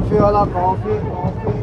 Coffee वाला coffee coffee.